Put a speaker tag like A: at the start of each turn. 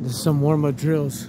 A: There's some warm-up drills.